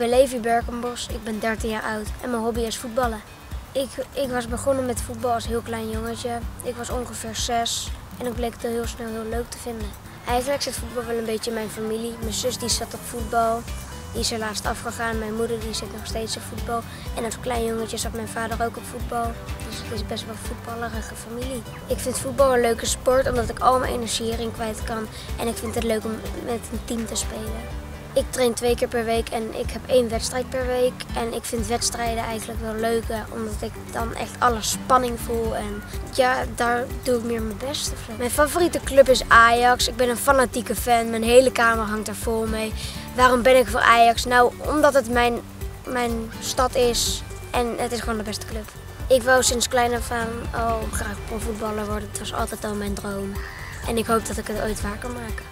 ben Levi Berkenbos, ik ben 13 jaar oud en mijn hobby is voetballen. Ik, ik was begonnen met voetbal als heel klein jongetje. Ik was ongeveer zes en ik bleek het heel snel heel leuk te vinden. Eigenlijk zit voetbal wel een beetje in mijn familie. Mijn zus die zat op voetbal, die is er laatst afgegaan. Mijn moeder die zit nog steeds op voetbal. En als klein jongetje zat mijn vader ook op voetbal. Dus het is best wel een voetballerige familie. Ik vind voetbal een leuke sport omdat ik al mijn energie erin kwijt kan. En ik vind het leuk om met een team te spelen. Ik train twee keer per week en ik heb één wedstrijd per week. En ik vind wedstrijden eigenlijk wel leuker, omdat ik dan echt alle spanning voel. En ja, daar doe ik meer mijn best. Mijn favoriete club is Ajax. Ik ben een fanatieke fan. Mijn hele kamer hangt er vol mee. Waarom ben ik voor Ajax? Nou, omdat het mijn, mijn stad is en het is gewoon de beste club. Ik wou sinds klein af aan al graag profvoetballer worden. Het was altijd al mijn droom. En ik hoop dat ik het ooit waar kan maken.